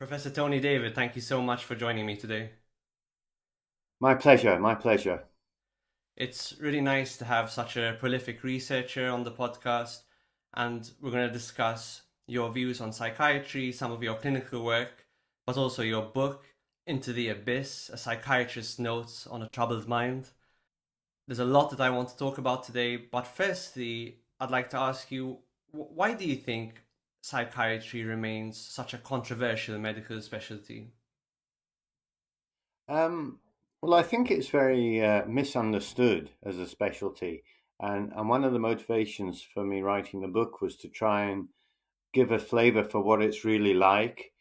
Professor Tony David, thank you so much for joining me today. My pleasure, my pleasure. It's really nice to have such a prolific researcher on the podcast, and we're going to discuss your views on psychiatry, some of your clinical work, but also your book, Into the Abyss A Psychiatrist's Notes on a Troubled Mind. There's a lot that I want to talk about today, but firstly, I'd like to ask you why do you think psychiatry remains such a controversial medical specialty? Um, well, I think it's very uh, misunderstood as a specialty. And, and one of the motivations for me writing the book was to try and give a flavor for what it's really like,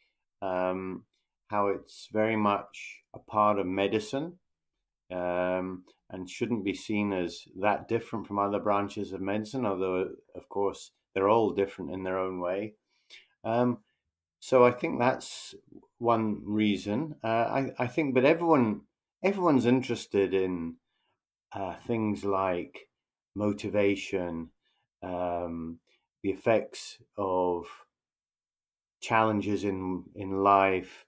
um, how it's very much a part of medicine um, and shouldn't be seen as that different from other branches of medicine, although, of course, they're all different in their own way. Um, so I think that's one reason. Uh, I, I think, but everyone everyone's interested in uh, things like motivation, um, the effects of challenges in in life,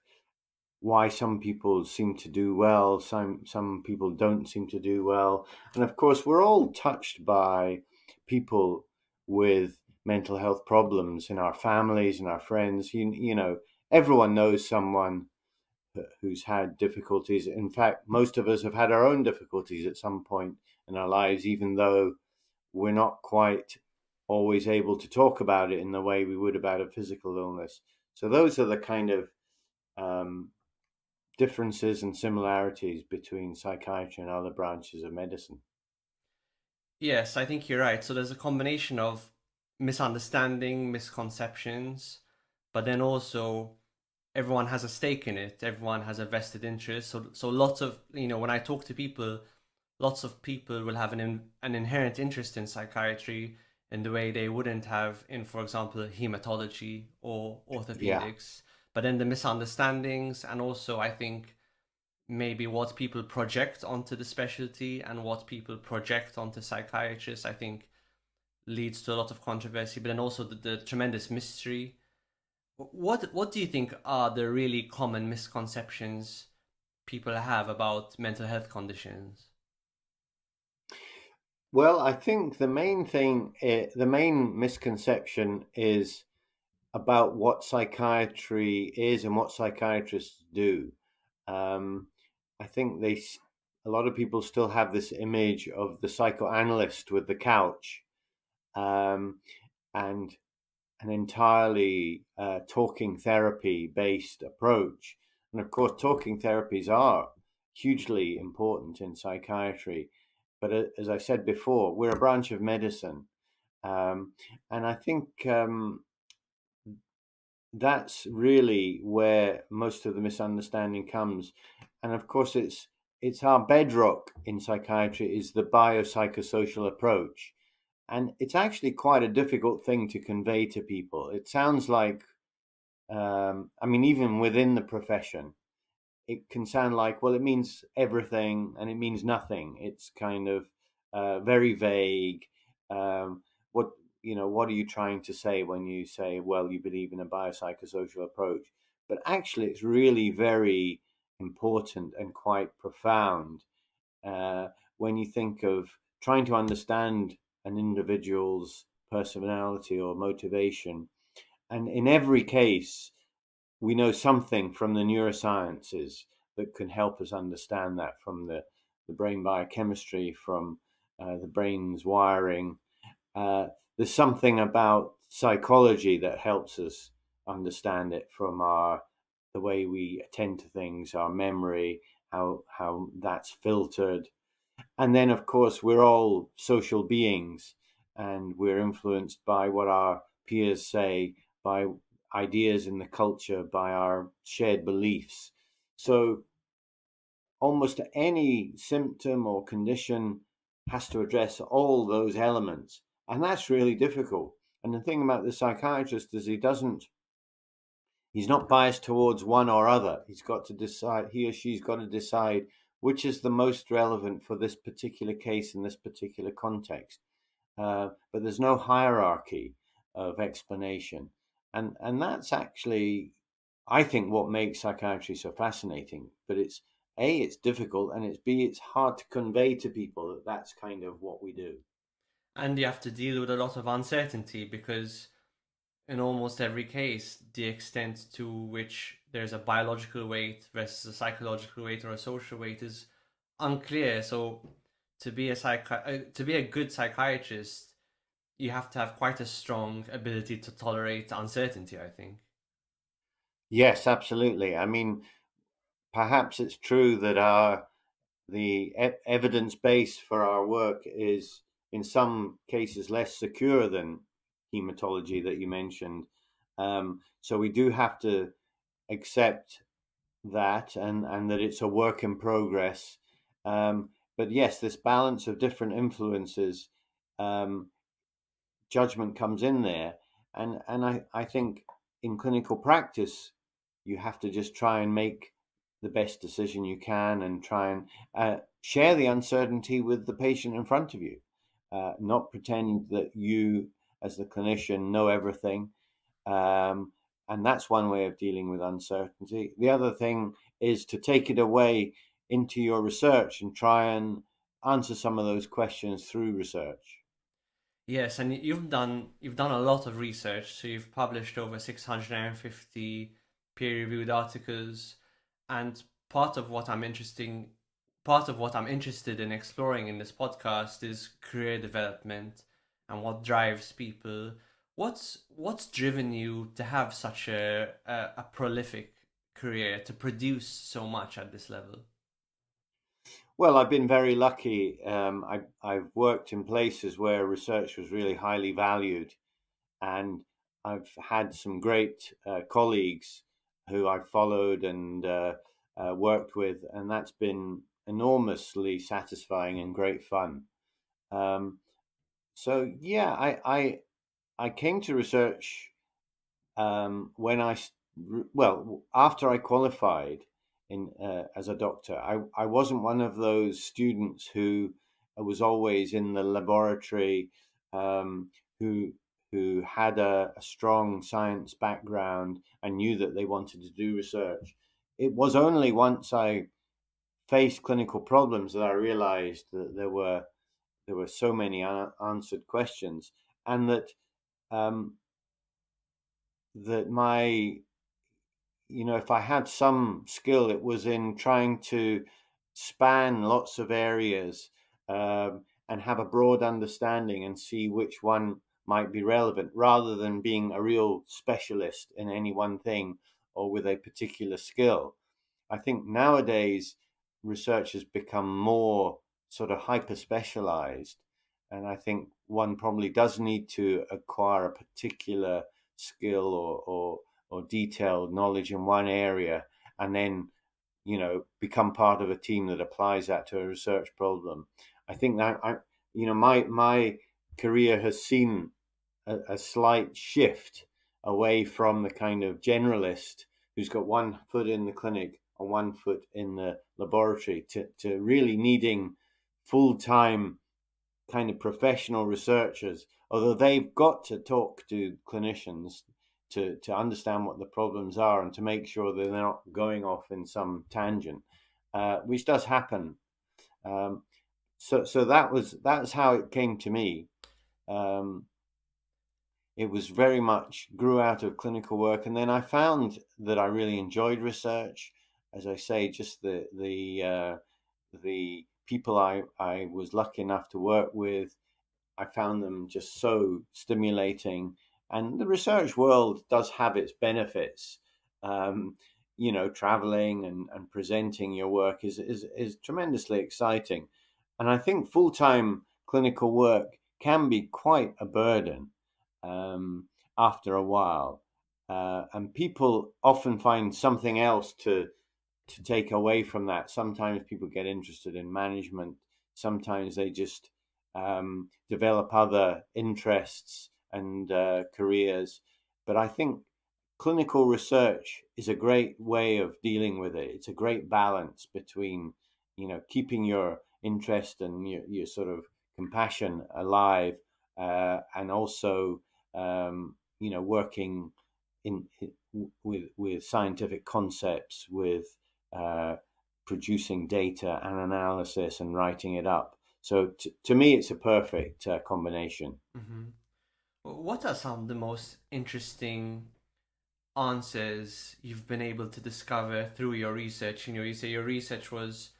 why some people seem to do well, some some people don't seem to do well, and of course we're all touched by people with mental health problems in our families and our friends. You, you know, everyone knows someone who's had difficulties. In fact, most of us have had our own difficulties at some point in our lives, even though we're not quite always able to talk about it in the way we would about a physical illness. So, those are the kind of um, differences and similarities between psychiatry and other branches of medicine. Yes, I think you're right. So, there's a combination of misunderstanding, misconceptions, but then also everyone has a stake in it. Everyone has a vested interest. So so lots of you know when I talk to people, lots of people will have an in, an inherent interest in psychiatry in the way they wouldn't have in, for example, hematology or orthopedics. Yeah. But then the misunderstandings and also I think maybe what people project onto the specialty and what people project onto psychiatrists. I think leads to a lot of controversy, but then also the, the tremendous mystery. What what do you think are the really common misconceptions people have about mental health conditions? Well, I think the main thing, eh, the main misconception is about what psychiatry is and what psychiatrists do. Um, I think they, a lot of people still have this image of the psychoanalyst with the couch, um, and an entirely uh, talking therapy based approach. And of course, talking therapies are hugely important in psychiatry. But uh, as I said before, we're a branch of medicine. Um, and I think um, that's really where most of the misunderstanding comes. And of course, it's it's our bedrock in psychiatry is the biopsychosocial approach and it's actually quite a difficult thing to convey to people. It sounds like, um, I mean, even within the profession, it can sound like, well, it means everything and it means nothing. It's kind of uh, very vague. Um, what you know, what are you trying to say when you say, well, you believe in a biopsychosocial approach? But actually, it's really very important and quite profound uh, when you think of trying to understand an individual's personality or motivation. And in every case, we know something from the neurosciences that can help us understand that from the, the brain biochemistry, from uh, the brain's wiring. Uh, there's something about psychology that helps us understand it from our the way we attend to things, our memory, how how that's filtered, and then, of course, we're all social beings and we're influenced by what our peers say, by ideas in the culture, by our shared beliefs. So, almost any symptom or condition has to address all those elements. And that's really difficult. And the thing about the psychiatrist is he doesn't, he's not biased towards one or other. He's got to decide, he or she's got to decide which is the most relevant for this particular case in this particular context. Uh, but there's no hierarchy of explanation. And, and that's actually I think what makes psychiatry so fascinating. But it's a, it's difficult, and it's b, it's hard to convey to people that that's kind of what we do. And you have to deal with a lot of uncertainty because in almost every case, the extent to which there's a biological weight versus a psychological weight or a social weight is unclear. So to be a psychi- uh, to be a good psychiatrist, you have to have quite a strong ability to tolerate uncertainty. I think. Yes, absolutely. I mean, perhaps it's true that our the e- evidence base for our work is in some cases less secure than hematology that you mentioned. Um, so we do have to accept that and, and that it's a work in progress. Um, but yes, this balance of different influences, um, judgment comes in there. And, and I, I think in clinical practice, you have to just try and make the best decision you can and try and uh, share the uncertainty with the patient in front of you. Uh, not pretend that you as the clinician know everything. Um, and that's one way of dealing with uncertainty. The other thing is to take it away into your research and try and answer some of those questions through research. Yes, and you've done you've done a lot of research. So you've published over 650 peer-reviewed articles, and part of what I'm interesting part of what I'm interested in exploring in this podcast is career development and what drives people. What's what's driven you to have such a, a, a prolific career to produce so much at this level? Well, I've been very lucky. Um, I, I've worked in places where research was really highly valued, and I've had some great uh, colleagues who I've followed and uh, uh, worked with, and that's been enormously satisfying and great fun. Um, so yeah, I I I came to research um, when I well after I qualified in uh, as a doctor. I I wasn't one of those students who was always in the laboratory um, who who had a, a, strong science background and knew that they wanted to do research. It was only once I faced clinical problems that I realized that there were there were so many unanswered questions, and that um, that my you know if I had some skill, it was in trying to span lots of areas um, and have a broad understanding and see which one might be relevant, rather than being a real specialist in any one thing or with a particular skill. I think nowadays research has become more sort of hyper specialized. And I think one probably does need to acquire a particular skill or, or, or detailed knowledge in one area and then, you know, become part of a team that applies that to a research problem. I think that I, you know, my, my career has seen a, a slight shift away from the kind of generalist who's got one foot in the clinic and one foot in the laboratory to, to really needing full time kind of professional researchers, although they've got to talk to clinicians to, to understand what the problems are and to make sure that they're not going off in some tangent, uh, which does happen. Um, so, so that was that's how it came to me. Um, it was very much grew out of clinical work, and then I found that I really enjoyed research. As I say, just the the uh, the people I, I was lucky enough to work with, I found them just so stimulating. And the research world does have its benefits. Um, you know, traveling and, and presenting your work is, is, is tremendously exciting. And I think full time clinical work can be quite a burden um, after a while. Uh, and people often find something else to to take away from that. Sometimes people get interested in management. Sometimes they just um, develop other interests and uh, careers. But I think clinical research is a great way of dealing with it. It's a great balance between, you know, keeping your interest and your, your sort of compassion alive, uh, and also, um, you know, working in with with scientific concepts, with uh, producing data and analysis and writing it up. So t- to me, it's a perfect uh, combination. Mm-hmm. What are some of the most interesting answers you've been able to discover through your research? You know, you say your research was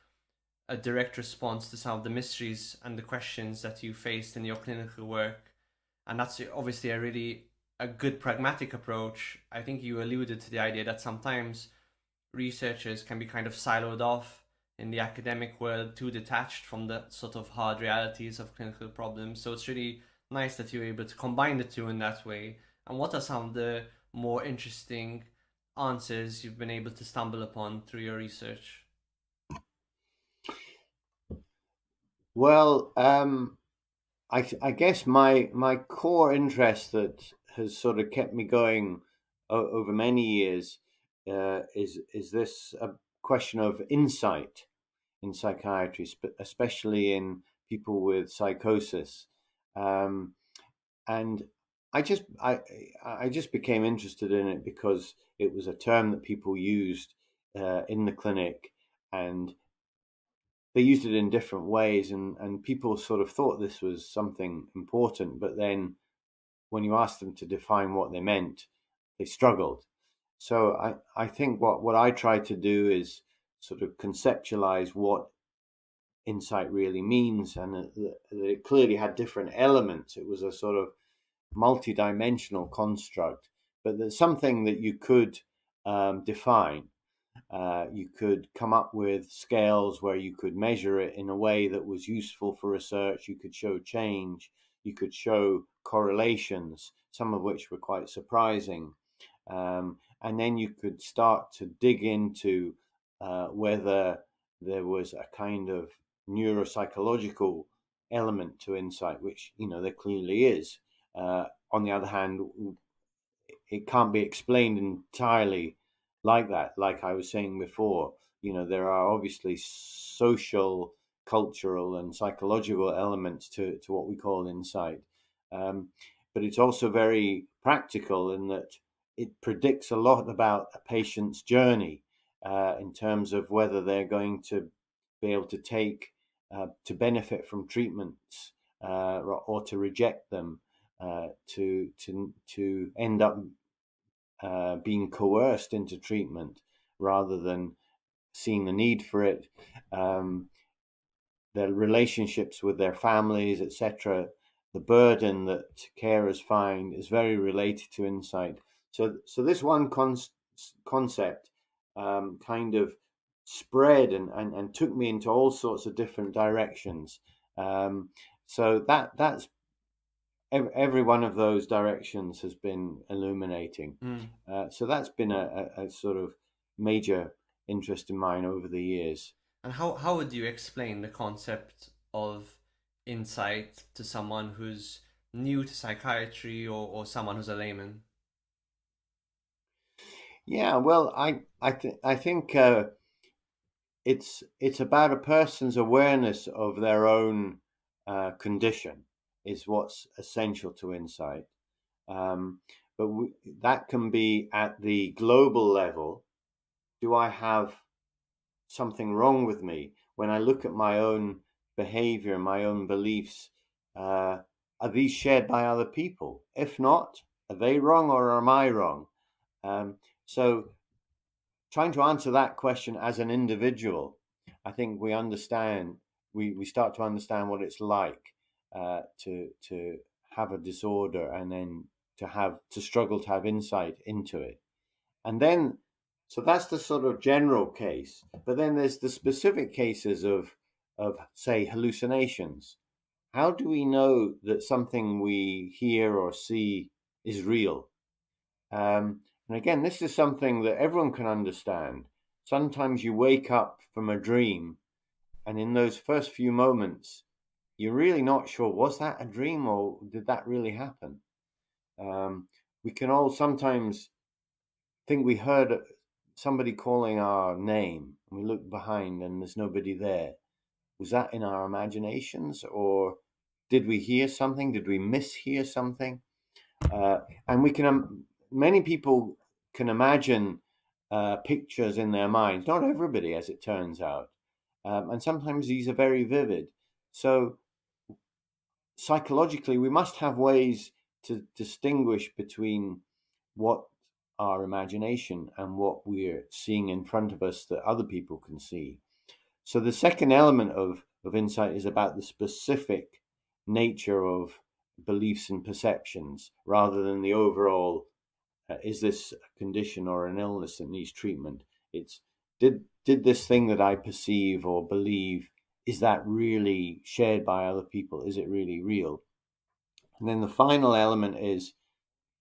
a direct response to some of the mysteries and the questions that you faced in your clinical work, and that's obviously a really a good pragmatic approach. I think you alluded to the idea that sometimes researchers can be kind of siloed off in the academic world, too detached from the sort of hard realities of clinical problems. So it's really nice that you're able to combine the two in that way. And what are some of the more interesting answers you've been able to stumble upon through your research? Well, um, I, I guess my my core interest that has sort of kept me going over many years uh, is is this a question of insight in psychiatry, especially in people with psychosis. Um, and I just I I just became interested in it because it was a term that people used uh, in the clinic, and they used it in different ways, and and people sort of thought this was something important, but then when you asked them to define what they meant, they struggled. So I I think what what I try to do is sort of conceptualize what insight really means, and that it clearly had different elements. It was a sort of multi-dimensional construct, but there's something that you could um, define. Uh, you could come up with scales where you could measure it in a way that was useful for research. You could show change. You could show correlations, some of which were quite surprising. Um, and then you could start to dig into uh, whether there was a kind of neuropsychological element to insight, which you know there clearly is. Uh, on the other hand, it can't be explained entirely like that. Like I was saying before, you know there are obviously social, cultural, and psychological elements to to what we call insight, um, but it's also very practical in that it predicts a lot about a patient's journey uh, in terms of whether they're going to be able to take uh, to benefit from treatments uh, or to reject them, uh, to to to end up uh, being coerced into treatment rather than seeing the need for it. Um, their relationships with their families, etc. The burden that carers find is very related to insight. So, so this one con- concept um, kind of spread and, and, and took me into all sorts of different directions. Um, so that that's every, every, one of those directions has been illuminating. Mm. Uh, so that's been a, a, a, sort of major interest in mine over the years. And how, how would you explain the concept of insight to someone who's new to psychiatry or, or someone who's a layman? Yeah, well, I I, th- I think uh, it's it's about a person's awareness of their own uh, condition is what's essential to insight. Um, but we, that can be at the global level. Do I have something wrong with me when I look at my own behavior, my own beliefs? Uh, are these shared by other people? If not, are they wrong or am I wrong? Um, so trying to answer that question as an individual, I think we understand we, we start to understand what it's like uh, to to have a disorder and then to have to struggle to have insight into it, and then so that's the sort of general case. But then there's the specific cases of of say hallucinations. How do we know that something we hear or see is real? Um, and again, this is something that everyone can understand. Sometimes you wake up from a dream, and in those first few moments, you're really not sure was that a dream or did that really happen? Um, we can all sometimes think we heard somebody calling our name, and we look behind and there's nobody there. Was that in our imaginations, or did we hear something? Did we mishear something? Uh, and we can um, many people can imagine uh, pictures in their minds. Not everybody, as it turns out. Um, and sometimes these are very vivid. So, psychologically, we must have ways to distinguish between what our imagination and what we're seeing in front of us that other people can see. So, the second element of, of insight is about the specific nature of beliefs and perceptions rather than the overall uh, is this a condition or an illness that needs treatment? It's did did this thing that i perceive or believe is that really shared by other people? Is it really real? And then the final element is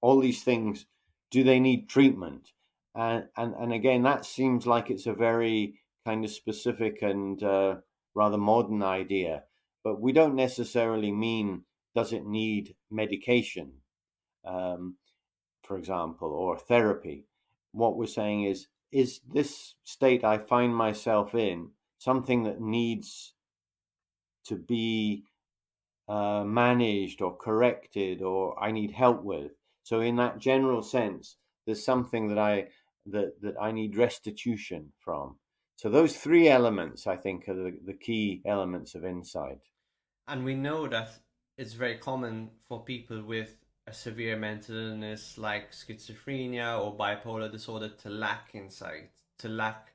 all these things do they need treatment? And and, and again that seems like it's a very kind of specific and uh, rather modern idea but we don't necessarily mean does it need medication, um, for example, or therapy? What we're saying is, is this state I find myself in something that needs to be uh, managed or corrected or I need help with? So, in that general sense, there's something that I that that I need restitution from. So those three elements, I think, are the, the key elements of insight. And we know that it's very common for people with a severe mental illness like schizophrenia or bipolar disorder to lack insight, to lack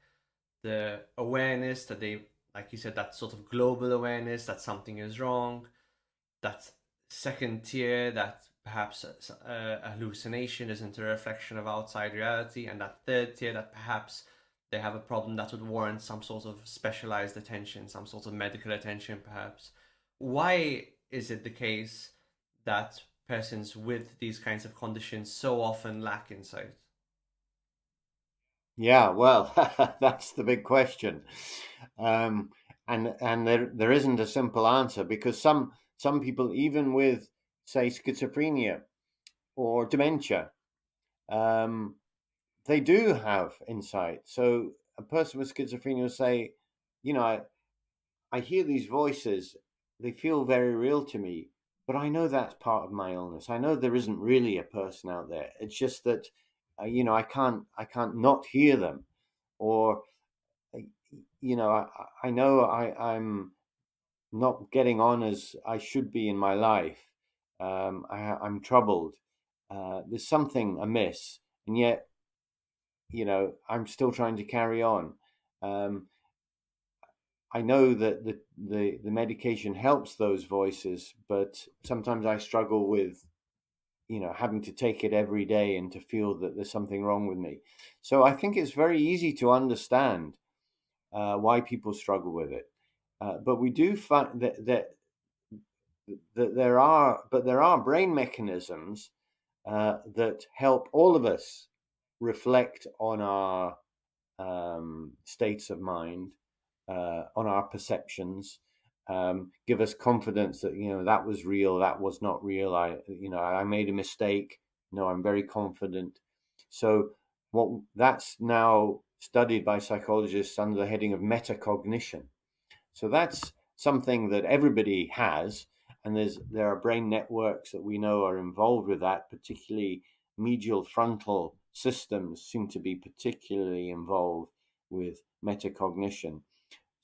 the awareness that they, like you said, that sort of global awareness that something is wrong, that second tier that perhaps a, a hallucination isn't a reflection of outside reality, and that third tier that perhaps they have a problem that would warrant some sort of specialized attention, some sort of medical attention, perhaps. Why is it the case that persons with these kinds of conditions so often lack insight? Yeah, well, that's the big question, um, and and there there isn't a simple answer because some some people, even with say schizophrenia or dementia, um, they do have insight. So a person with schizophrenia will say, you know, I, I hear these voices they feel very real to me. But I know that's part of my illness. I know there isn't really a person out there. It's just that, uh, you know, I can't, I can't not hear them, or, uh, you know, I, I know I, I'm not getting on as I should be in my life. Um, I, am troubled. Uh, there's something amiss, and yet, you know, I'm still trying to carry on. Um, I know that the, the, the medication helps those voices, but sometimes I struggle with, you know, having to take it every day and to feel that there's something wrong with me. So I think it's very easy to understand uh, why people struggle with it. Uh, but we do find that, that that there are, but there are brain mechanisms uh, that help all of us reflect on our um, states of mind uh, on our perceptions, um, give us confidence that you know that was real, that was not real. I you know I made a mistake. No, I'm very confident. So what that's now studied by psychologists under the heading of metacognition. So that's something that everybody has, and there's there are brain networks that we know are involved with that, particularly medial frontal systems seem to be particularly involved with metacognition.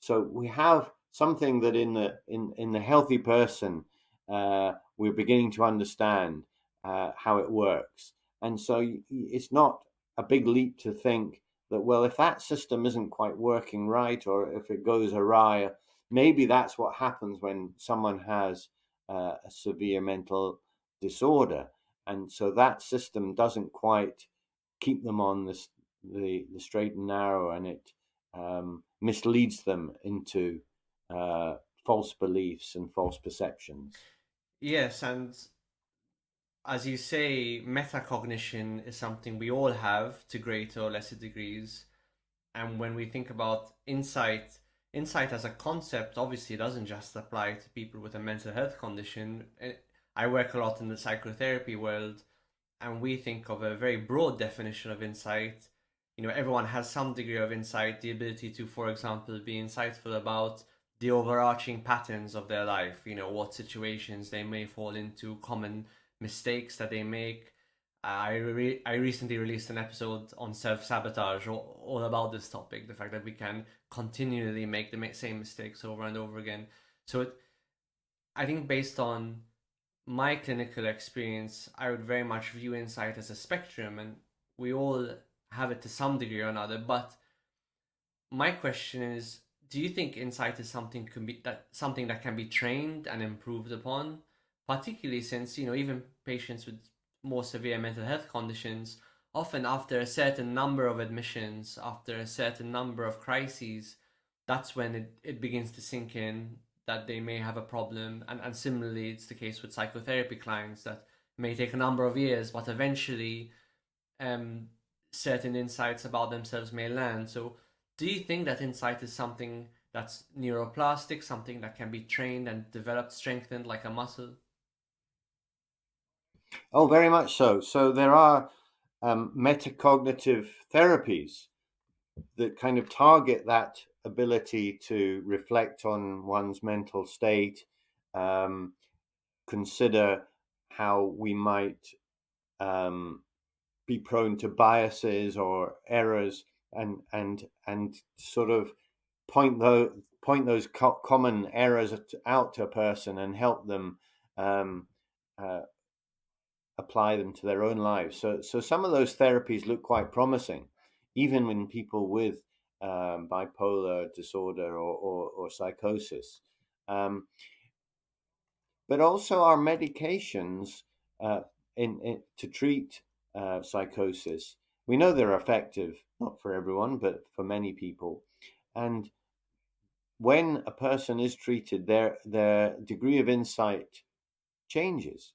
So we have something that in the in in the healthy person uh, we're beginning to understand uh, how it works, and so it's not a big leap to think that well, if that system isn't quite working right, or if it goes awry, maybe that's what happens when someone has uh, a severe mental disorder, and so that system doesn't quite keep them on the the, the straight and narrow, and it um, misleads them into uh, false beliefs and false perceptions. Yes, and as you say, metacognition is something we all have to greater or lesser degrees. And when we think about insight, insight as a concept obviously doesn't just apply to people with a mental health condition. I work a lot in the psychotherapy world, and we think of a very broad definition of insight you know everyone has some degree of insight the ability to for example be insightful about the overarching patterns of their life you know what situations they may fall into common mistakes that they make I re- I recently released an episode on self sabotage, all, about this topic, the fact that we can continually make the same mistakes over and over again. So it, I think based on my clinical experience, I would very much view insight as a spectrum, and we all have it to some degree or another. But my question is, do you think insight is something can be that something that can be trained and improved upon, particularly since you know even patients with more severe mental health conditions often after a certain number of admissions, after a certain number of crises, that's when it, it begins to sink in that they may have a problem. And, and similarly, it's the case with psychotherapy clients that may take a number of years, but eventually um, certain insights about themselves may land. So, do you think that insight is something that's neuroplastic, something that can be trained and developed, strengthened like a muscle? Oh, very much so. So, there are um, metacognitive therapies that kind of target that ability to reflect on one's mental state, um, consider how we might um, be prone to biases or errors, and and and sort of point those point those co- common errors out to a person and help them um, uh, apply them to their own lives. So so some of those therapies look quite promising, even when people with um, bipolar disorder or, or, or psychosis. Um, but also our medications uh, in, in, to treat uh, psychosis. We know they're effective, not for everyone, but for many people. And when a person is treated, their their degree of insight changes.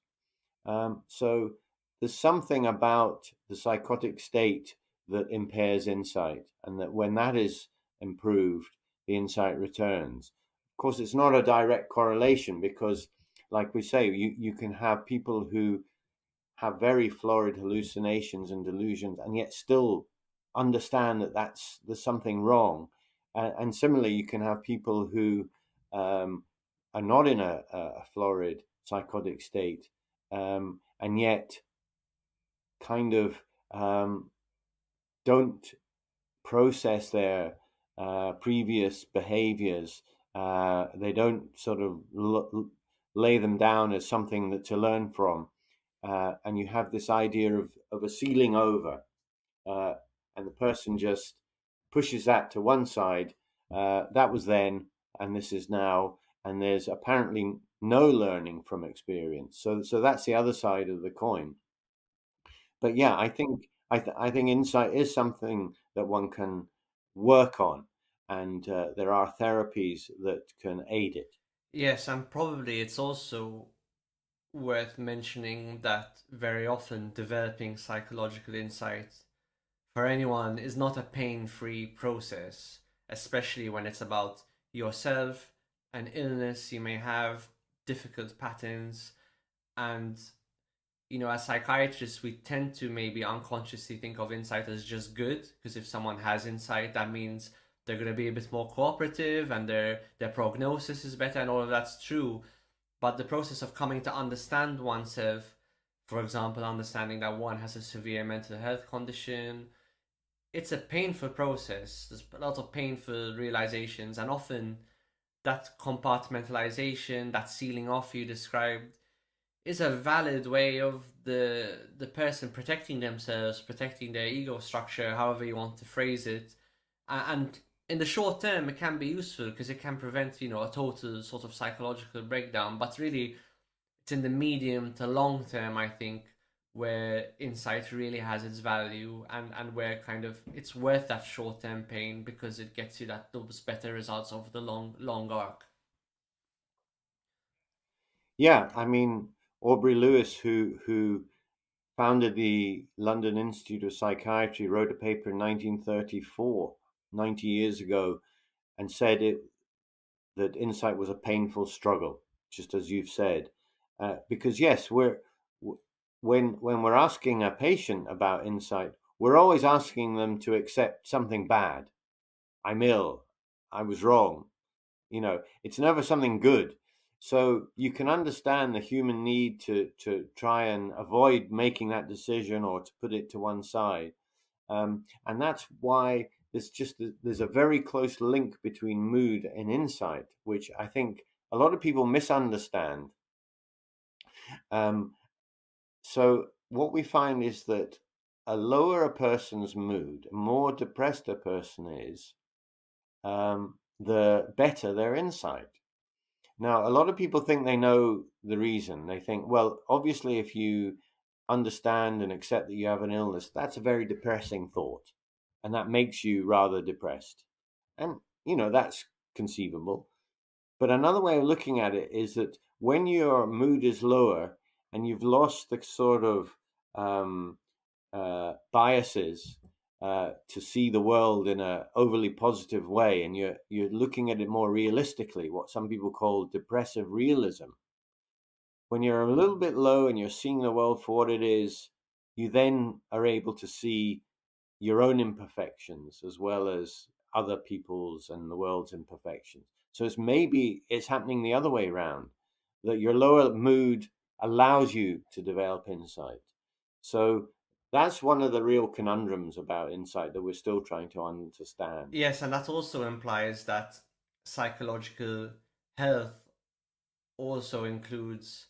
Um, so there's something about the psychotic state that impairs insight, and that when that is improved, the insight returns. Of course, it's not a direct correlation because, like we say, you, you can have people who have very florid hallucinations and delusions and yet still understand that that's there's something wrong. And, and similarly, you can have people who um, are not in a, a florid psychotic state um, and yet kind of um, don't process their uh, previous behaviors. Uh, they don't sort of l- lay them down as something that to learn from. Uh, and you have this idea of, of a sealing over, uh, and the person just pushes that to one side. Uh, that was then, and this is now, and there's apparently no learning from experience. So, so that's the other side of the coin. But yeah, I think I, th- I think insight is something that one can work on, and uh, there are therapies that can aid it. Yes, and probably it's also worth mentioning that very often developing psychological insight for anyone is not a pain free process, especially when it's about yourself, an illness you may have, difficult patterns, and you know, as psychiatrists, we tend to maybe unconsciously think of insight as just good because if someone has insight, that means they're going to be a bit more cooperative and their their prognosis is better, and all of that's true. But the process of coming to understand oneself, for example, understanding that one has a severe mental health condition, it's a painful process. There's a lot of painful realizations, and often that compartmentalization, that sealing off you described is a valid way of the the person protecting themselves, protecting their ego structure, however you want to phrase it. And in the short term, it can be useful because it can prevent you know a total sort of psychological breakdown. But really, it's in the medium to long term, I think, where insight really has its value and and where kind of it's worth that short term pain because it gets you that those better results over the long long arc. Yeah, I mean, Aubrey Lewis, who who founded the London Institute of Psychiatry, wrote a paper in 1934, 90 years ago, and said it that insight was a painful struggle, just as you've said, uh, because yes, we're when when we're asking a patient about insight, we're always asking them to accept something bad. I'm ill. I was wrong. You know, it's never something good. So you can understand the human need to to try and avoid making that decision or to put it to one side, um, and that's why there's just there's a very close link between mood and insight, which I think a lot of people misunderstand. Um, so what we find is that a lower a person's mood, more depressed a person is, um, the better their insight. Now, a lot of people think they know the reason. They think, well, obviously, if you understand and accept that you have an illness, that's a very depressing thought. And that makes you rather depressed. And, you know, that's conceivable. But another way of looking at it is that when your mood is lower and you've lost the sort of um, uh, biases uh, to see the world in a overly positive way, and you're you're looking at it more realistically, what some people call depressive realism. When you're a little bit low and you're seeing the world for what it is, you then are able to see your own imperfections as well as other people's and the world's imperfections. So it's maybe it's happening the other way around that your lower mood allows you to develop insight. So that's one of the real conundrums about insight that we're still trying to understand. Yes, and that also implies that psychological health also includes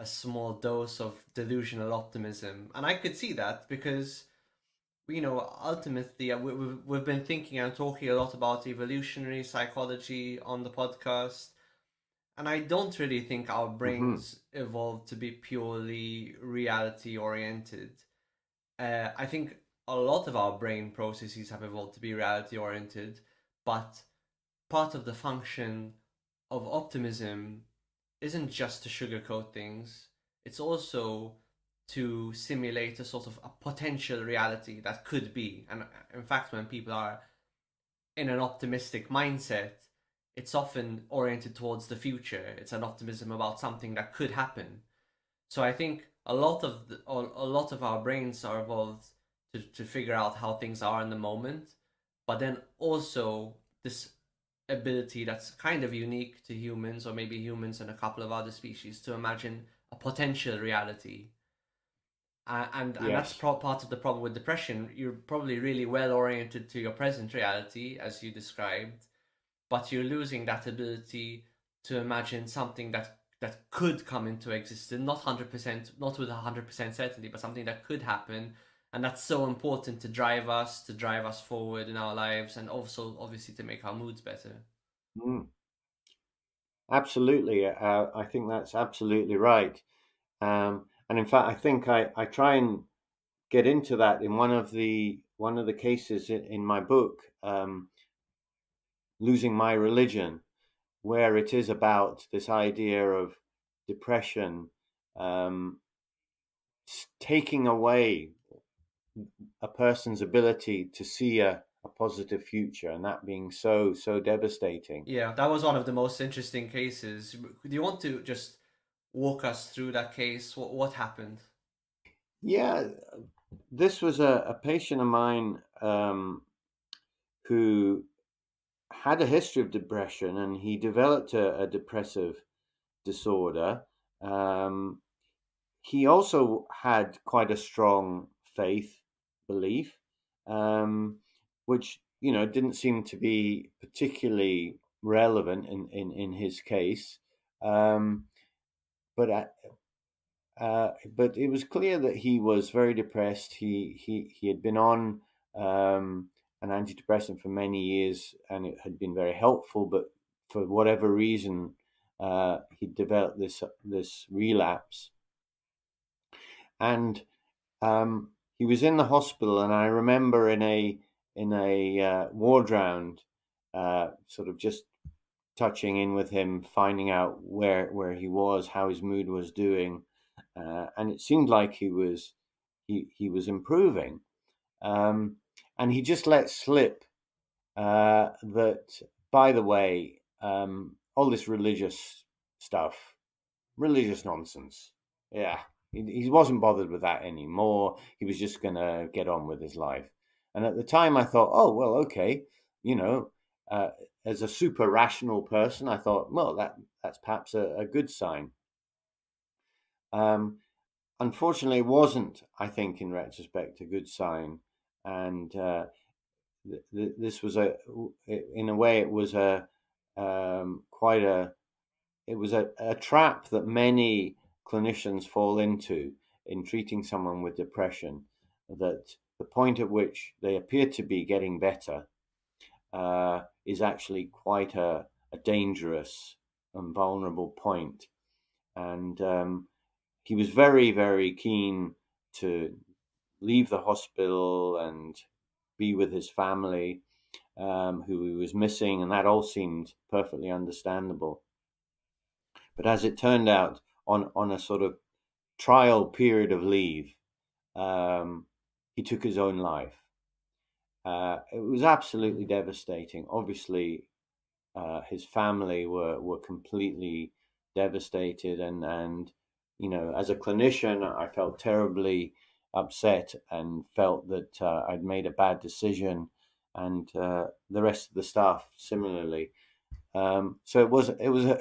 a small dose of delusional optimism. And I could see that because, you know, ultimately, uh, we, we've been thinking and talking a lot about evolutionary psychology on the podcast. And I don't really think our mm-hmm. brains mm-hmm. evolved to be purely reality oriented uh, I think a lot of our brain processes have evolved to be reality oriented, but part of the function of optimism isn't just to sugarcoat things, it's also to simulate a sort of a potential reality that could be. And uh, in fact, when people are in an optimistic mindset, it's often oriented towards the future. It's an optimism about something that could happen. So I think a lot of the, a lot of our brains are evolved to, to figure out how things are in the moment but then also this ability that's kind of unique to humans or maybe humans and a couple of other species to imagine a potential reality uh, and, and yes. that's pro- part of the problem with depression you're probably really well oriented to your present reality as you described but you're losing that ability to imagine something that that could come into existence, not hundred percent, not with hundred percent certainty, but something that could happen, and that's so important to drive us, to drive us forward in our lives, and also obviously to make our moods better. Mm. Absolutely, uh, I think that's absolutely right, um, and in fact, I think I, I try and get into that in one of the one of the cases in, my book, um, losing my religion where it is about this idea of depression um, taking away a person's ability to see a, a positive future and that being so so devastating. Yeah that was one of the most interesting cases. Do you want to just walk us through that case what, what happened yeah this was a, a patient of mine um, who had a history of depression and he developed a, a depressive disorder. Um, he also had quite a strong faith belief, um, which you know didn't seem to be particularly relevant in in, in his case. Um, but uh, uh, but it was clear that he was very depressed. He he he had been on um, an antidepressant for many years, and it had been very helpful. But for whatever reason, uh, he developed this this relapse, and um, he was in the hospital. And I remember in a in a uh, ward round, uh, sort of just touching in with him, finding out where where he was, how his mood was doing, uh, and it seemed like he was he he was improving. Um, and he just let slip uh, that, by the way, um, all this religious stuff, religious nonsense. Yeah, he, he wasn't bothered with that anymore. He was just going to get on with his life. And at the time, I thought, oh, well, okay, you know, uh, as a super rational person, I thought, well, that that's perhaps a, a good sign. Um, unfortunately, it wasn't, I think, in retrospect, a good sign. And uh, th- th- this was a, in a way, it was a um, quite a, it was a, a trap that many clinicians fall into in treating someone with depression. That the point at which they appear to be getting better uh, is actually quite a, a, dangerous and vulnerable point. And um, he was very, very keen to leave the hospital and be with his family, um, who he was missing, and that all seemed perfectly understandable. But as it turned out, on on a sort of trial period of leave, um, he took his own life. Uh, it was absolutely devastating. Obviously, uh, his family were were completely devastated, and and you know, as a clinician, I felt terribly upset and felt that uh, I'd made a bad decision, and uh, the rest of the staff similarly. Um, so it was it was a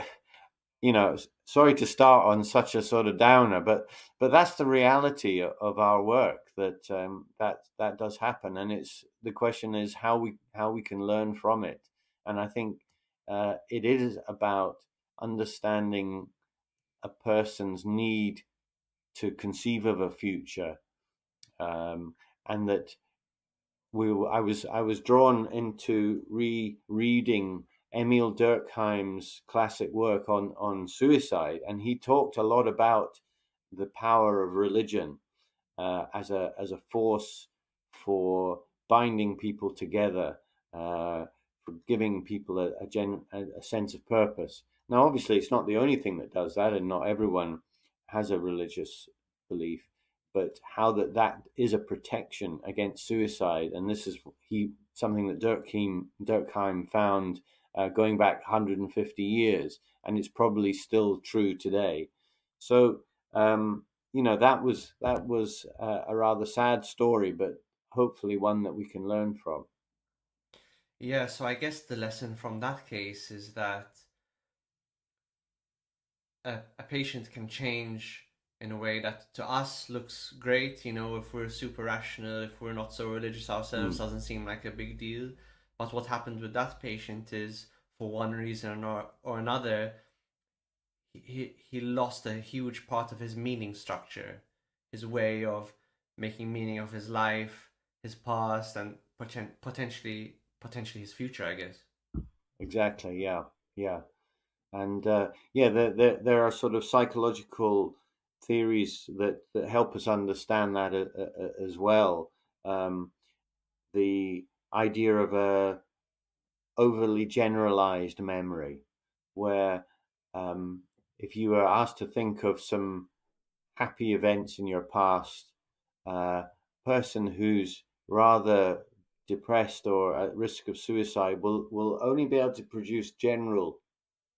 you know sorry to start on such a sort of downer but but that's the reality of our work that um, that that does happen. And it's the question is how we how we can learn from it. And i think uh, it is about understanding a person's need to conceive of a future um, and that we I was I was drawn into rereading Émile Durkheim's classic work on, on suicide, and he talked a lot about the power of religion uh, as a as a force for binding people together, uh, for giving people a, a, gen, a, sense of purpose. Now, obviously, it's not the only thing that does that, and not everyone has a religious belief. But how that that is a protection against suicide, and this is he something that Durkheim Durkheim found uh, going back 150 years, and it's probably still true today. So um, you know that was that was uh, a rather sad story, but hopefully one that we can learn from. Yeah, so I guess the lesson from that case is that a, a patient can change in a way that to us looks great. You know, if we're super rational, if we're not so religious ourselves, mm. doesn't seem like a big deal. But what happened with that patient is, for one reason or, or another, he, he lost a huge part of his meaning structure, his way of making meaning of his life, his past, and poten- potentially potentially his future. I guess. Exactly. Yeah. Yeah. And uh, yeah, there, there there are sort of psychological theories that, that help us understand that a, a, uh, as well. Um, the idea of a overly generalized memory, where um, if you were asked to think of some happy events in your past, a uh, person who's rather depressed or at risk of suicide will will only be able to produce general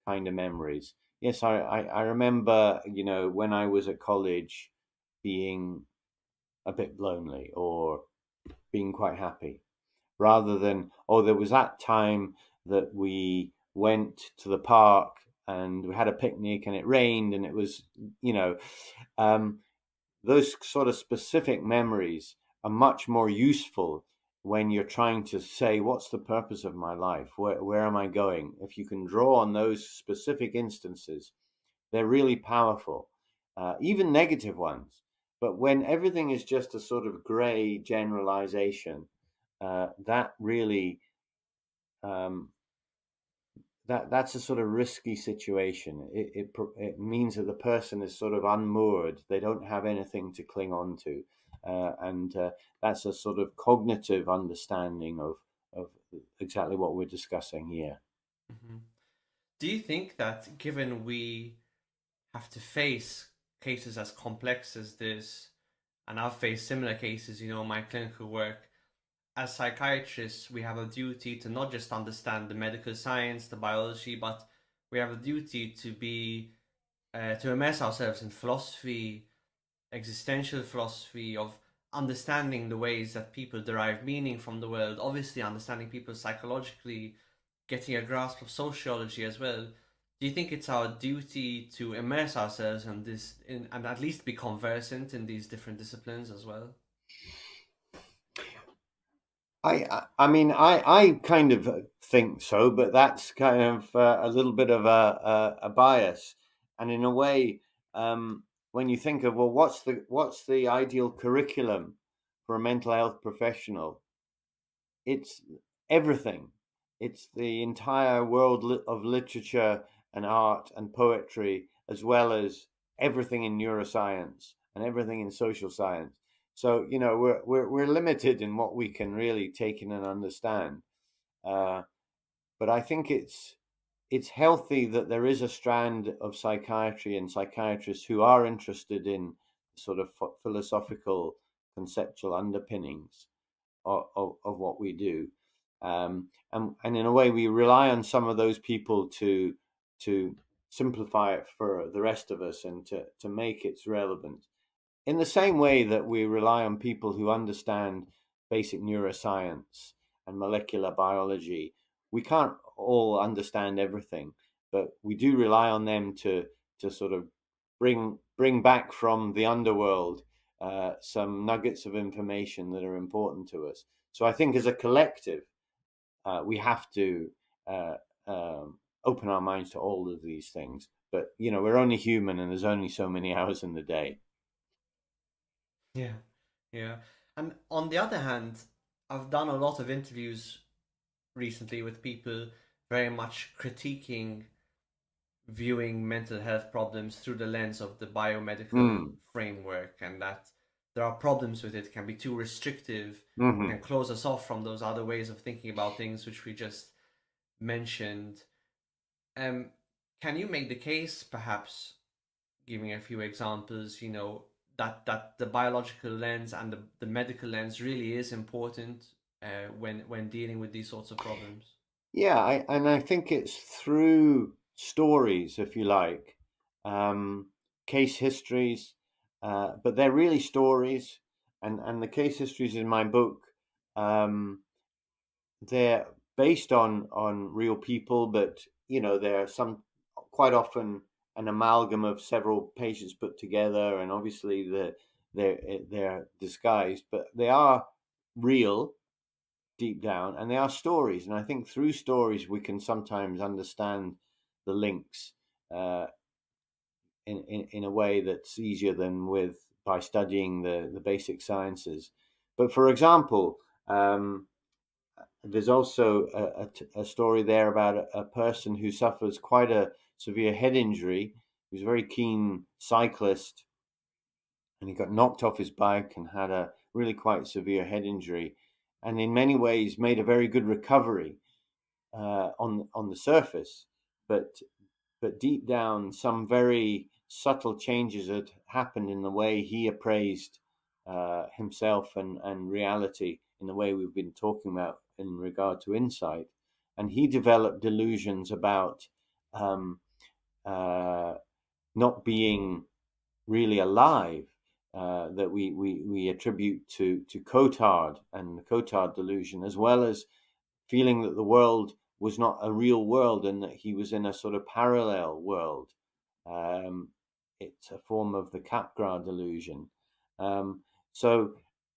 kind of memories. Yes, I, I, I remember, you know, when I was at college being a bit lonely or being quite happy rather than, oh, there was that time that we went to the park and we had a picnic and it rained and it was, you know, um, those sort of specific memories are much more useful when you're trying to say, what's the purpose of my life? Where, where am I going? If you can draw on those specific instances, they're really powerful, uh, even negative ones. But when everything is just a sort of gray generalization, uh, that really um, that that's a sort of risky situation. It, it it means that the person is sort of unmoored. They don't have anything to cling on to, uh, and uh, that's a sort of cognitive understanding of of exactly what we're discussing here. Mm-hmm. Do you think that given we have to face cases as complex as this, and I've faced similar cases, you know, in my clinical work, as psychiatrists, we have a duty to not just understand the medical science, the biology, but we have a duty to be uh, to immerse ourselves in philosophy, existential philosophy of understanding the ways that people derive meaning from the world. Obviously, understanding people psychologically, getting a grasp of sociology as well. do you think it's our duty to immerse ourselves in this in, and at least be conversant in these different disciplines as well? I, I mean, I, I kind of think so, but that's kind of uh, a little bit of a, a, a, bias, and in a way, um, when you think of well, what's the what's the ideal curriculum for a mental health professional? It's everything. It's the entire world of literature and art and poetry, as well as everything in neuroscience and everything in social science. So you know we're we're we're limited in what we can really take in and understand. Uh, but I think it's it's healthy that there is a strand of psychiatry and psychiatrists who are interested in sort of philosophical conceptual underpinnings of, of, of what we do. Um, and, and in a way, we rely on some of those people to to simplify it for the rest of us and to, to make its relevant in the same way that we rely on people who understand basic neuroscience and molecular biology, we can't all understand everything, but we do rely on them to to sort of bring bring back from the underworld uh, some nuggets of information that are important to us. So I think as a collective, uh, we have to uh, um, open our minds to all of these things. But you know, we're only human, and there's only so many hours in the day. Yeah, yeah. And on the other hand, I've done a lot of interviews recently with people very much critiquing viewing mental health problems through the lens of the biomedical mm. framework and that there are problems with it can be too restrictive mm-hmm. and close us off from those other ways of thinking about things which we just mentioned um can you make the case perhaps giving a few examples you know that that the biological lens and the, the medical lens really is important uh, when when dealing with these sorts of problems. Yeah, I, and I think it's through stories, if you like, um, case histories, uh, but they're really stories, and and the case histories in my book, um, they're based on on real people, but you know they're some quite often an amalgam of several patients put together, and obviously the, they're eh, they're disguised, but they are real deep down, and they are stories. And I think through stories we can sometimes understand the links uh, in, in in a way that's easier than with by studying the the basic sciences. But for example. Um, there's also a, a, story there about a, a person who suffers quite a severe head injury. He was a very keen cyclist and he got knocked off his bike and had a really quite severe head injury and in many ways made a very good recovery uh, on on the surface but but deep down some very subtle changes had happened in the way he appraised uh, himself and, and reality in the way we've been talking about in regard to insight and he developed delusions about um, uh, not being really alive uh, that we, we, we attribute to, to Cotard and the Cotard delusion, as well as feeling that the world was not a real world and that he was in a sort of parallel world. Um, it's a form of the Capgras delusion. Um, so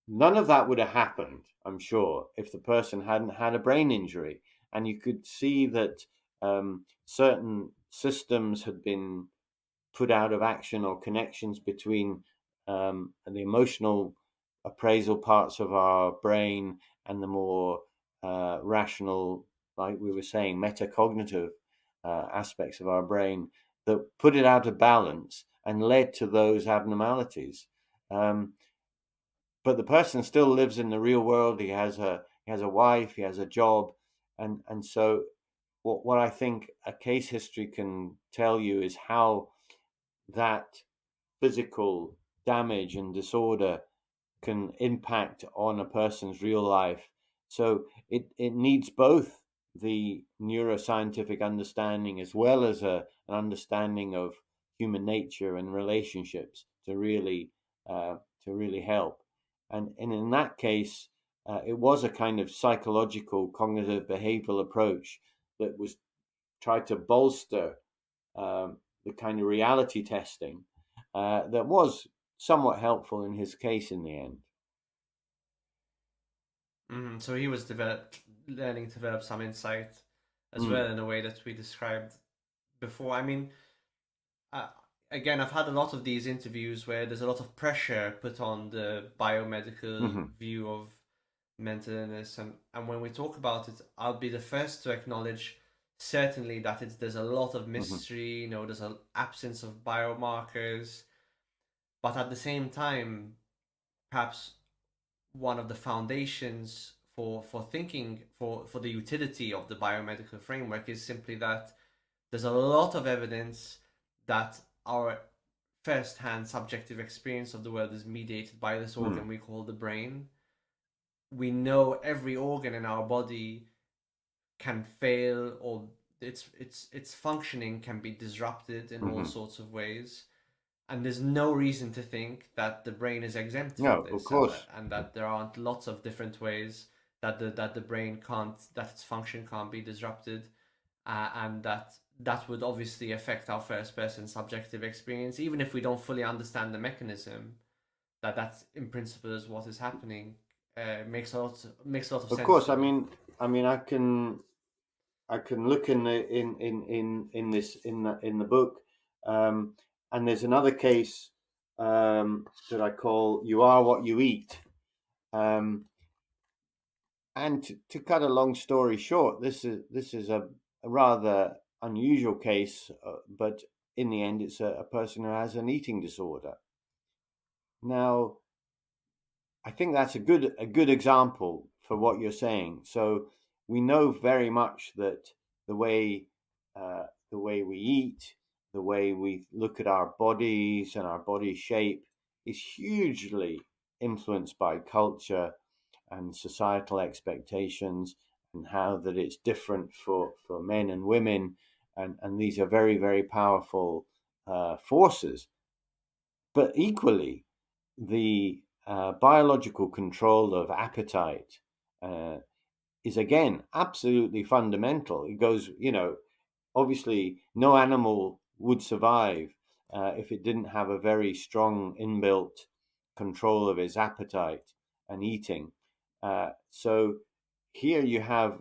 none of that would have happened, I'm sure, if the person hadn't had a brain injury. And you could see that um, certain systems had been put out of action or connections between um, the emotional appraisal parts of our brain and the more uh, rational, like we were saying, metacognitive uh, aspects of our brain that put it out of balance and led to those abnormalities. Um, but the person still lives in the real world. He has a he has a wife. He has a job, and and so what, what I think a case history can tell you is how that physical damage and disorder can impact on a person's real life. So it, it needs both the neuroscientific understanding as well as a, an understanding of human nature and relationships to really uh, to really help. And, and in that case, uh, it was a kind of psychological cognitive behavioral approach that was tried to bolster um, the kind of reality testing uh, that was somewhat helpful in his case in the end. Mm-hmm. So he was develop, learning to develop some insight as mm. well in a way that we described before. I mean, uh, again, I've had a lot of these interviews where there's a lot of pressure put on the biomedical mm-hmm. view of mental illness, and and when we talk about it, I'll be the first to acknowledge certainly that it's there's a lot of mm-hmm. mystery. Mm-hmm. You know, there's an absence of biomarkers, but at the same time, perhaps one of the foundations for for thinking for for the utility of the biomedical framework is simply that there's a lot of evidence that our first-hand subjective experience of the world is mediated by this organ mm. we call the brain we know every organ in our body can fail or its its its functioning can be disrupted in mm-hmm. all sorts of ways and there's no reason to think that the brain is exempt no, from this of course. And, that, and that there aren't lots of different ways that the that the brain can't that its function can't be disrupted uh, and that that would obviously affect our first person subjective experience even if we don't fully understand the mechanism that that's in principle is what is happening uh, makes a lot makes a lot of, of sense of course i mean i mean i can i can look in the in in in in this in the in the book um and there's another case um that i call you are what you eat um and to, to cut a long story short this is this is a, a rather unusual case, uh, but in the end, it's a, a person who has an eating disorder. Now, I think that's a good a good example for what you're saying. So we know very much that the way uh, the way we eat, the way we look at our bodies and our body shape is hugely influenced by culture and societal expectations and how that it's different for, for men and women and, and these are very, very powerful uh, forces. But equally, the uh, biological control of appetite uh, is again absolutely fundamental. It goes, you know, obviously, no animal would survive uh, if it didn't have a very strong inbuilt control of its appetite and eating. Uh, so here you have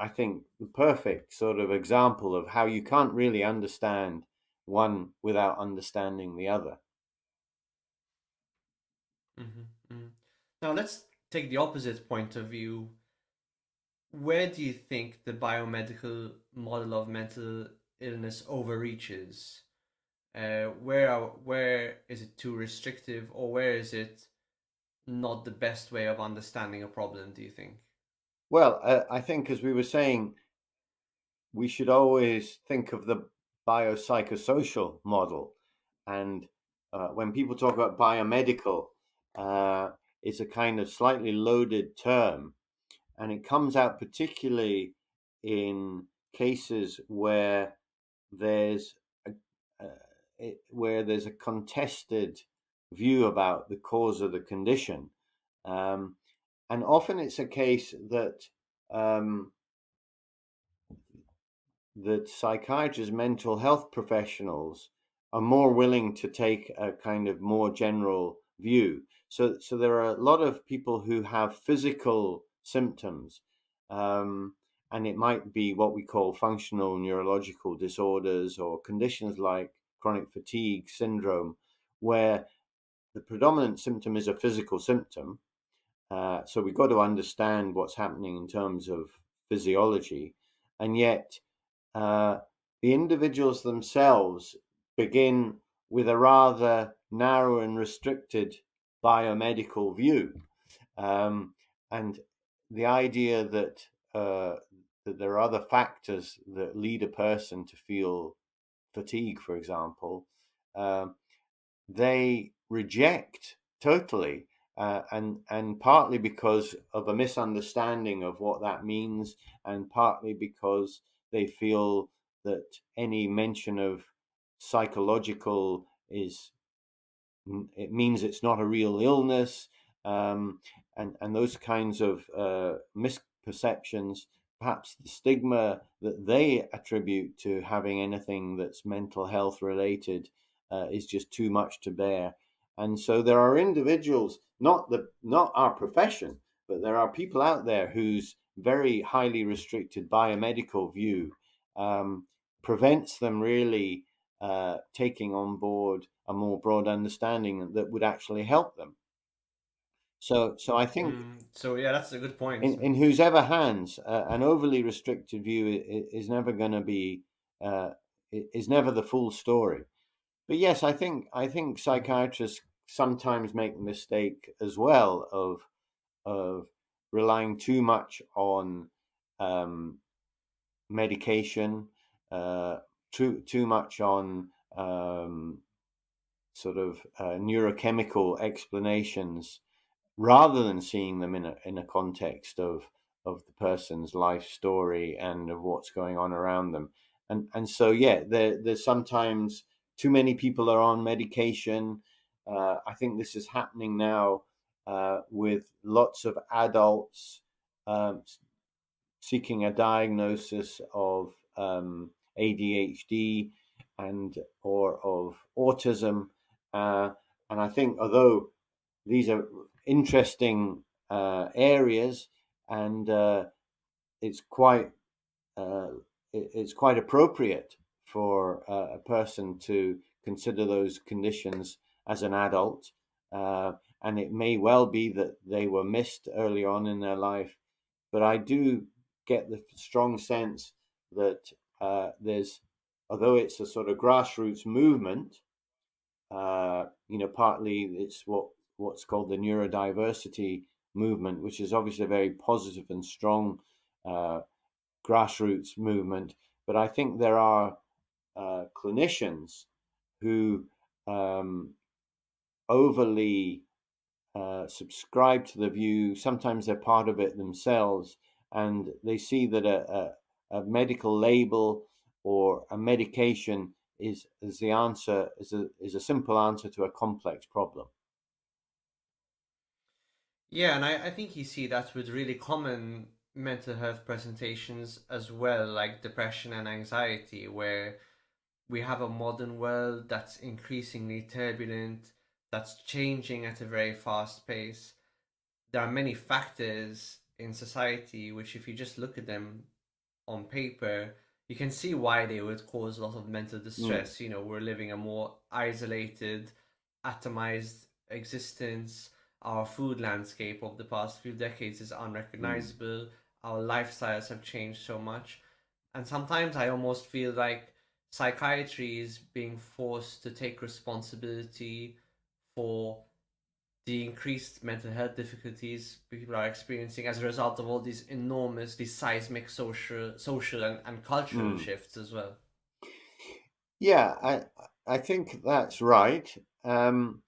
I think, the perfect sort of example of how you can't really understand one without understanding the other. Mm-hmm, mm-hmm. Now, let's take the opposite point of view. Where do you think the biomedical model of mental illness overreaches? Uh, where are, where is it too restrictive, or where is it not the best way of understanding a problem? Do you think? Well, uh, I think, as we were saying, we should always think of the biopsychosocial model. And uh, when people talk about biomedical, uh, it's a kind of slightly loaded term. And it comes out particularly in cases where there's a, uh, it, where there's a contested view about the cause of the condition. Um, and often it's a case that um, that psychiatrists, mental health professionals are more willing to take a kind of more general view. So, so there are a lot of people who have physical symptoms, um, and it might be what we call functional neurological disorders or conditions like chronic fatigue syndrome, where the predominant symptom is a physical symptom, uh, so we've got to understand what's happening in terms of physiology. And yet, uh, the individuals themselves begin with a rather narrow and restricted biomedical view. Um, and the idea that, uh, that there are other factors that lead a person to feel fatigue, for example, um, they reject totally uh, and and partly because of a misunderstanding of what that means, and partly because they feel that any mention of psychological is it means it's not a real illness, um, and and those kinds of uh, misperceptions perhaps the stigma that they attribute to having anything that's mental health related uh, is just too much to bear. And so there are individuals, not the not our profession, but there are people out there whose very highly restricted biomedical view um, prevents them really uh, taking on board a more broad understanding that would actually help them. So, so I think. Mm, so yeah, that's a good point. In, in whose ever hands, uh, an overly restricted view is, is never going to be uh, is never the full story. But yes, I think I think psychiatrists sometimes make the mistake as well of of relying too much on um, medication, uh, too too much on um, sort of uh, neurochemical explanations rather than seeing them in a in a context of of the person's life story and of what's going on around them. And and so yeah, there there's sometimes too many people are on medication. Uh, I think this is happening now uh, with lots of adults um, seeking a diagnosis of um, ADHD and or of autism. Uh, and I think although these are interesting uh, areas, and uh, it's quite uh, it's quite appropriate for uh, a person to consider those conditions as an adult. Uh, and it may well be that they were missed early on in their life, but I do get the strong sense that there's, although it's a sort of grassroots movement, you know, partly it's what what's called the neurodiversity movement, which is obviously a very positive and strong uh, grassroots movement. But I think there are uh, clinicians who um, overly uh, subscribe to the view. Sometimes they're part of it themselves, and they see that a, a, a medical label or a medication is, is the answer is a, is a simple answer to a complex problem. Yeah, and I, I think you see that with really common mental health presentations as well, like depression and anxiety, where we have a modern world that's increasingly turbulent, that's changing at a very fast pace. There are many factors in society which, if you just look at them on paper, you can see why they would cause a lot of mental distress. Mm. You know, we're living a more isolated, atomized existence our food landscape of the past few decades is unrecognizable. Mm. Our lifestyles have changed so much. And sometimes I almost feel like psychiatry is being forced to take responsibility for the increased mental health difficulties people are experiencing as a result of all these enormous, these seismic social, social and, and cultural mm. shifts as well. Yeah, I I think that's right. Um,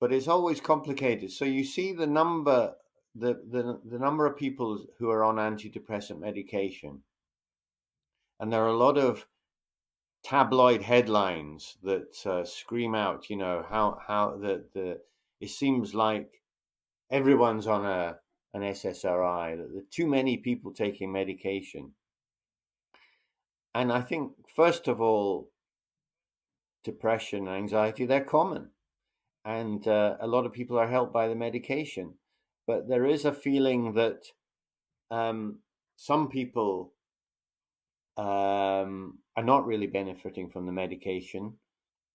but it's always complicated. So you see the number the, the the number of people who are on antidepressant medication, and there are a lot of tabloid headlines that uh, scream out, you know, how how the the it seems like everyone's on a an SSRI. That there are too many people taking medication, and I think first of all, depression and anxiety they're common and uh, a lot of people are helped by the medication. But there is a feeling that um, some people um, are not really benefiting from the medication.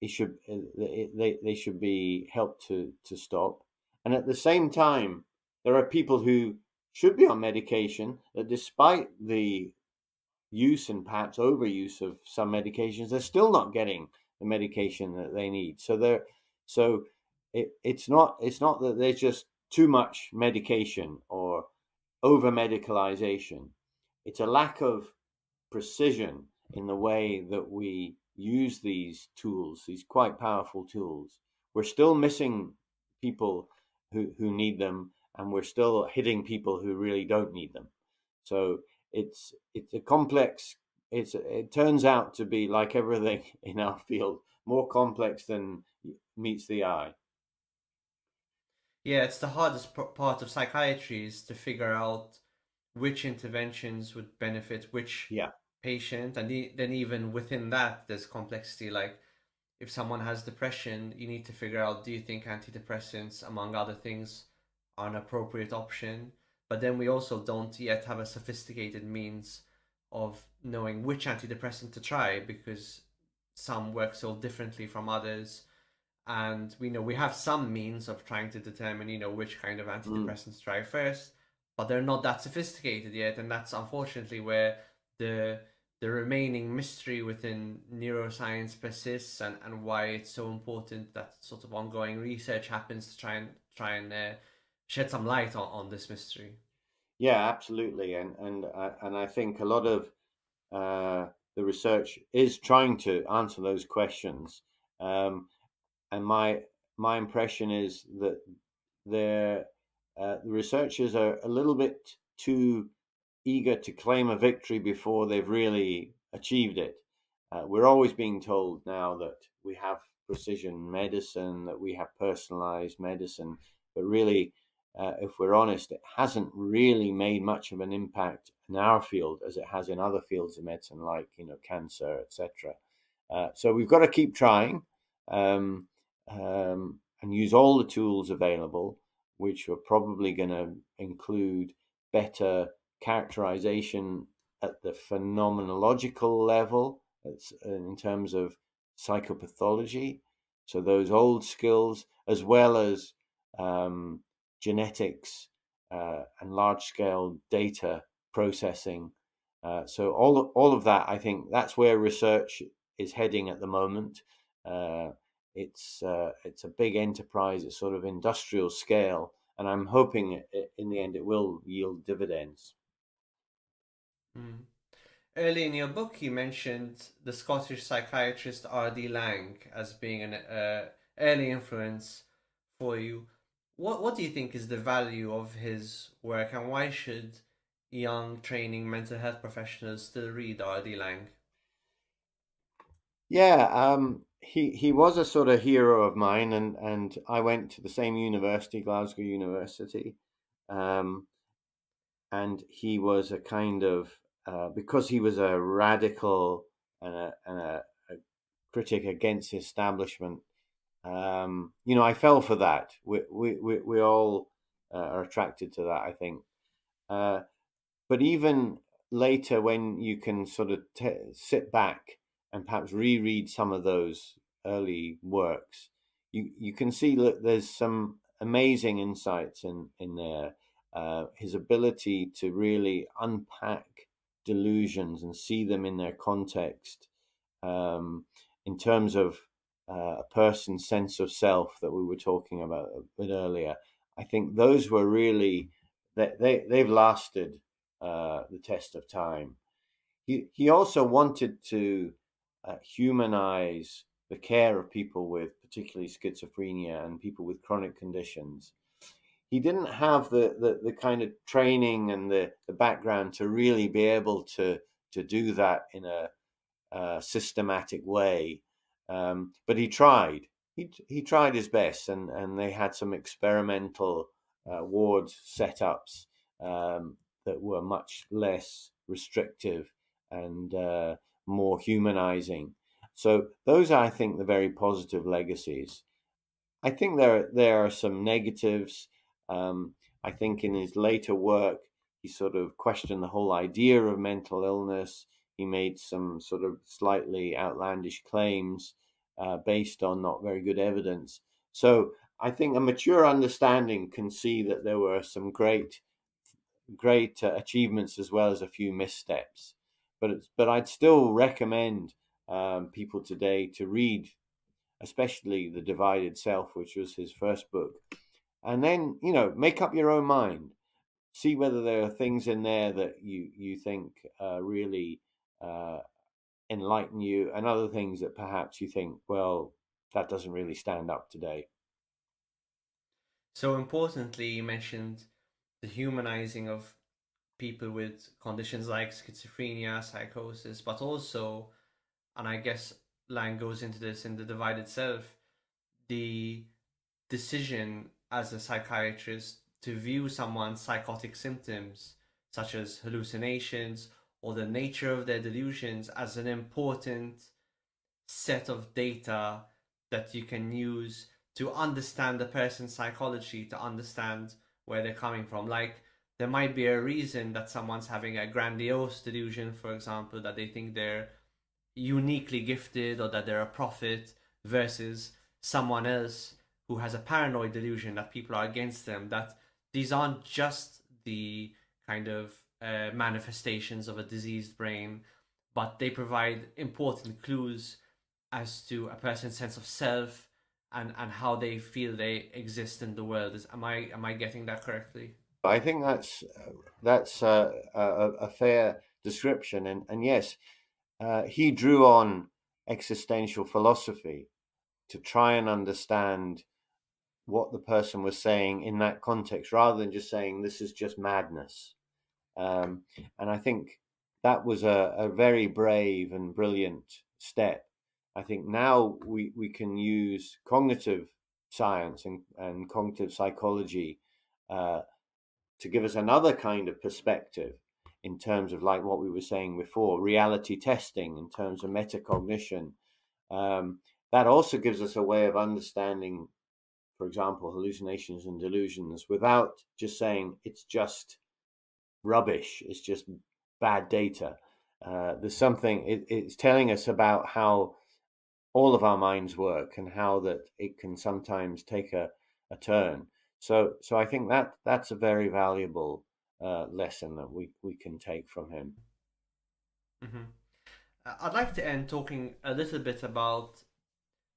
It should uh, they they should be helped to to stop. And at the same time, there are people who should be on medication that, despite the use and perhaps overuse of some medications, they're still not getting the medication that they need. So they're so it, it's not it's not that there's just too much medication or over medicalization. It's a lack of precision in the way that we use these tools, these quite powerful tools. We're still missing people who, who need them, and we're still hitting people who really don't need them. So it's it's a complex. It's it turns out to be like everything in our field, more complex than meets the eye. Yeah, it's the hardest part of psychiatry is to figure out which interventions would benefit which yeah. Patient, and then even within that, there's complexity. Like if someone has depression, you need to figure out: do you think antidepressants, among other things, are an appropriate option? But then we also don't yet have a sophisticated means of knowing which antidepressant to try because some work so differently from others and we know we have some means of trying to determine you know which kind of mm. antidepressants mm. try first but they're not that sophisticated yet and that's unfortunately where the the remaining mystery within neuroscience persists and, and why it's so important that sort of ongoing research happens to try and try and uh, shed some light on, on this mystery yeah absolutely and and uh, and i think a lot of uh, the research is trying to answer those questions. Um, and my my impression is that the uh, the researchers are a little bit too eager to claim a victory before they've really achieved it. Uh, we're always being told now that we have precision medicine, that we have personalized medicine, but really uh, if we're honest, it hasn't really made much of an impact in our field as it has in other fields of medicine, like you know cancer, etc. Uh, so we've got to keep trying um, um, and use all the tools available, which are probably going to include better characterization at the phenomenological level, in terms of psychopathology. So those old skills, as well as um, genetics, uh, and large scale data processing. Uh, so all of, all of that, I think that's where research is heading at the moment. Uh, it's uh, it's a big enterprise, it's sort of industrial scale, and I'm hoping it, in the end it will yield dividends. Mm. Early in your book, you mentioned the Scottish psychiatrist R.D. Laing as being an uh, early influence for you what what do you think is the value of his work, and why should young training mental health professionals still read R.D. Laing? Yeah, um, he he was a sort of hero of mine, and and I went to the same university, Glasgow University, um, and he was a kind of uh, because he was a radical and a, and a, a critic against the establishment um, you know, I fell for that. We we we, we all uh, are attracted to that, I think. Uh, but even later, when you can sort of t- sit back and perhaps reread some of those early works, you you can see that there's some amazing insights in in there. Uh, his ability to really unpack delusions and see them in their context um, in terms of uh, a person's sense of self that we were talking about a bit earlier. I think those were really they, they they've lasted uh, the test of time. He he also wanted to uh, humanize the care of people with particularly schizophrenia and people with chronic conditions. He didn't have the, the, the kind of training and the, the background to really be able to to do that in a, a systematic way um, but he tried. He he tried his best, and and they had some experimental uh, wards setups um, that were much less restrictive and uh, more humanizing. So those are, I think, the very positive legacies. I think there there are some negatives. Um, I think in his later work, he sort of questioned the whole idea of mental illness. He made some sort of slightly outlandish claims uh, based on not very good evidence. So I think a mature understanding can see that there were some great, great uh, achievements as well as a few missteps. But but I'd still recommend um, people today to read, especially the Divided Self, which was his first book, and then you know make up your own mind. See whether there are things in there that you you think uh, really uh, enlighten you and other things that perhaps you think well that doesn't really stand up today. So importantly you mentioned the humanizing of people with conditions like schizophrenia psychosis but also and i guess Laing goes into this in the divided self the decision as a psychiatrist to view someone's psychotic symptoms such as hallucinations or the nature of their delusions, as an important set of data that you can use to understand the person's psychology, to understand where they're coming from. Like, there might be a reason that someone's having a grandiose delusion, for example, that they think they're uniquely gifted or that they're a prophet, versus someone else who has a paranoid delusion that people are against them. That these aren't just the kind of uh, manifestations of a diseased brain, but they provide important clues as to a person's sense of self and and how they feel they exist in the world. Is am I am I getting that correctly? I think that's that's a, a, a fair description, and and yes, uh, he drew on existential philosophy to try and understand what the person was saying in that context, rather than just saying this is just madness. Um, and I think that was a, a very brave and brilliant step I think now we, we can use cognitive science and, and cognitive psychology uh, to give us another kind of perspective in terms of like what we were saying before reality testing in terms of metacognition um, that also gives us a way of understanding for example hallucinations and delusions without just saying it's just rubbish it's just bad data uh, there's something it, it's telling us about how all of our minds work and how that it can sometimes take a, a turn. So, so I think that that's a very valuable uh, lesson that we, we can take from him. Mm-hmm. I'd like to end talking a little bit about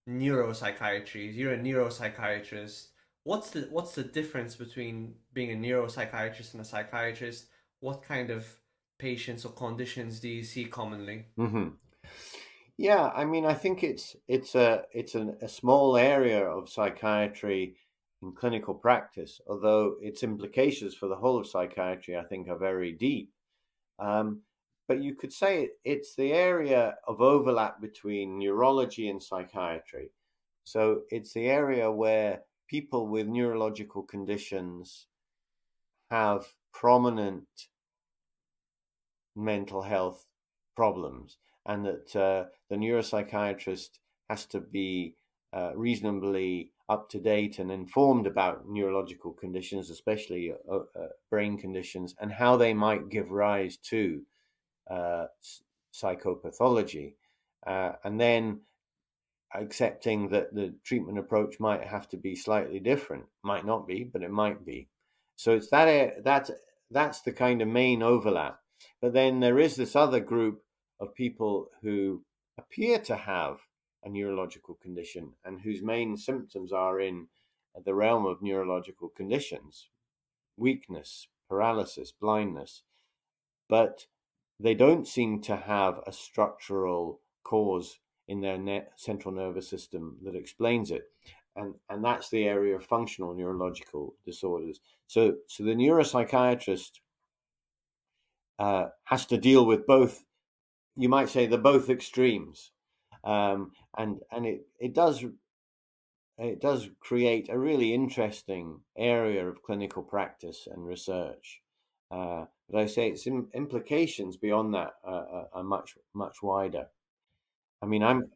neuropsychiatry. You're a neuropsychiatrist. What's the what's the difference between being a neuropsychiatrist and a psychiatrist? What kind of patients or conditions do you see commonly? Mm-hmm. Yeah, I mean, I think it's it's a it's an, a small area of psychiatry in clinical practice, although its implications for the whole of psychiatry, I think, are very deep. Um, but you could say it's the area of overlap between neurology and psychiatry. So it's the area where people with neurological conditions have prominent mental health problems and that uh, the neuropsychiatrist has to be uh, reasonably up to date and informed about neurological conditions, especially uh, uh brain conditions, and how they might give rise to uh, psychopathology. Uh, and then accepting that the treatment approach might have to be slightly different, might not be, but it might be. So it's that that that's the kind of main overlap. But then there is this other group of people who appear to have a neurological condition and whose main symptoms are in the realm of neurological conditions weakness, paralysis, blindness. But they don't seem to have a structural cause in their central nervous system that explains it. And, and that's the area of functional neurological disorders. So, so the neuropsychiatrist uh, has to deal with both you might say they're both extremes, um, and and it it does it does create a really interesting area of clinical practice and research. Uh, but I say its implications beyond that are, are, much much wider. I mean, I'm.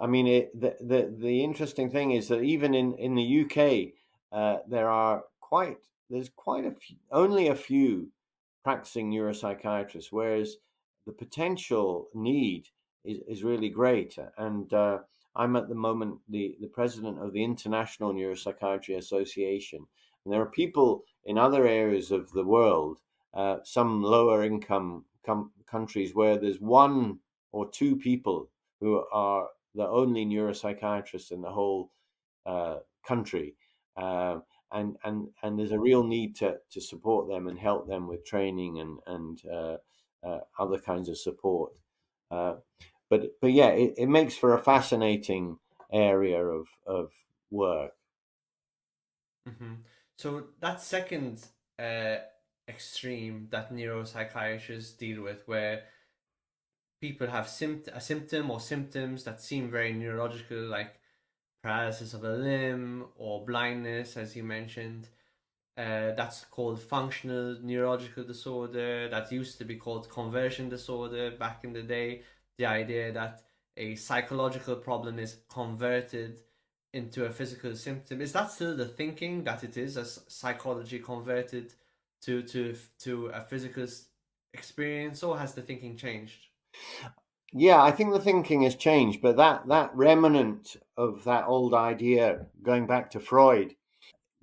I mean, it, the, the the interesting thing is that even in in the UK, uh, there are quite there's quite a few, only a few practicing neuropsychiatrists, whereas the potential need is, is really great. And uh, I'm at the moment the, the president of the International Neuropsychiatry Association. And there are people in other areas of the world, uh, some lower income com- countries, where there's one or two people who are the only neuropsychiatrists in the whole uh, country. Uh, and, and, and there's a real need to, to support them and help them with training and, and uh, uh, other kinds of support. Uh, but but yeah, it, it makes for a fascinating area of of work. Mm-hmm. So that second uh, extreme that neuropsychiatrists deal with, where people have sympt- a symptom or symptoms that seem very neurological, like paralysis of a limb or blindness, as you mentioned. Uh, that's called functional neurological disorder. That used to be called conversion disorder back in the day. The idea that a psychological problem is converted into a physical symptom. Is that still the thinking that it is as psychology converted to to to a physical experience, or has the thinking changed? Yeah, I think the thinking has changed, but that that remnant of that old idea going back to Freud,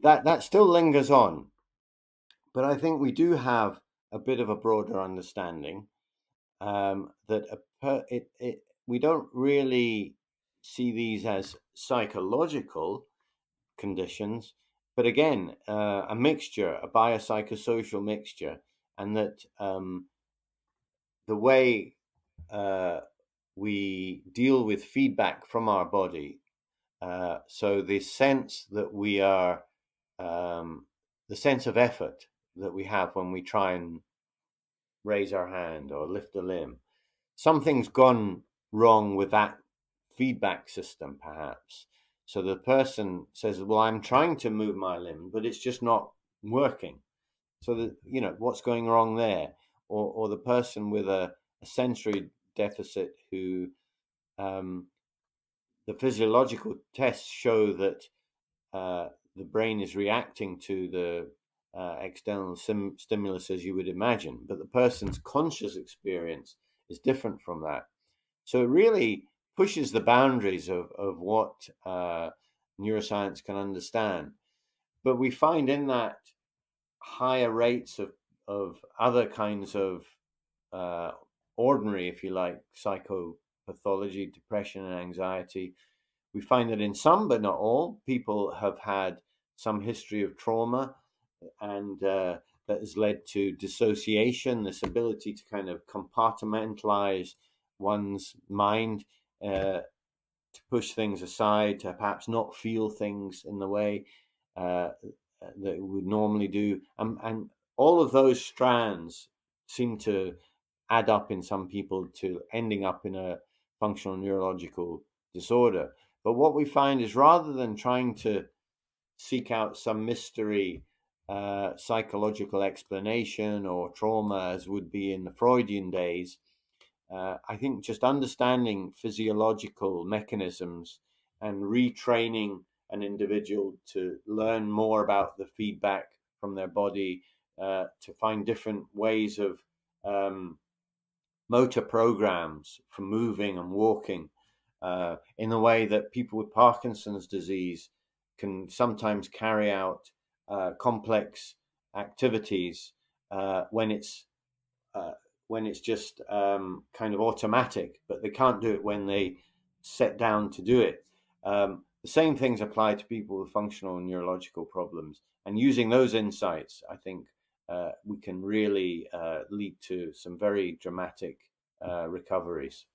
that that still lingers on. But I think we do have a bit of a broader understanding um, that a per, it, it we don't really see these as psychological conditions, but again, uh, a mixture, a biopsychosocial mixture, and that um, the way uh, we deal with feedback from our body. Uh, so the sense that we are, um, the sense of effort that we have when we try and raise our hand or lift a limb, something's gone wrong with that feedback system, perhaps. So the person says, "Well, I'm trying to move my limb, but it's just not working." So that you know what's going wrong there, or or the person with a, a sensory deficit who um, the physiological tests show that uh, the brain is reacting to the uh, external sim- stimulus as you would imagine, but the person's conscious experience is different from that. So really pushes the boundaries of, of what uh, neuroscience can understand. But we find in that higher rates of, of other kinds of uh, ordinary, if you like, psychopathology, depression, and anxiety. We find that in some, but not all, people have had some history of trauma, and uh, that has led to dissociation, this ability to kind of compartmentalize one's mind, uh, to push things aside, to perhaps not feel things in the way uh, that we would normally do. And, and all of those strands seem to add up in some people to ending up in a functional neurological disorder. But what we find is rather than trying to seek out some mystery uh, psychological explanation or trauma, as would be in the Freudian days, uh, I think just understanding physiological mechanisms and retraining an individual to learn more about the feedback from their body, uh, to find different ways of um, motor programs for moving and walking uh, in the way that people with Parkinson's disease can sometimes carry out uh, complex activities uh, when it's uh, when it's just um, kind of automatic, but they can't do it when they set down to do it. Um, the same things apply to people with functional and neurological problems, and using those insights, I think, uh, we can really uh, lead to some very dramatic uh, recoveries.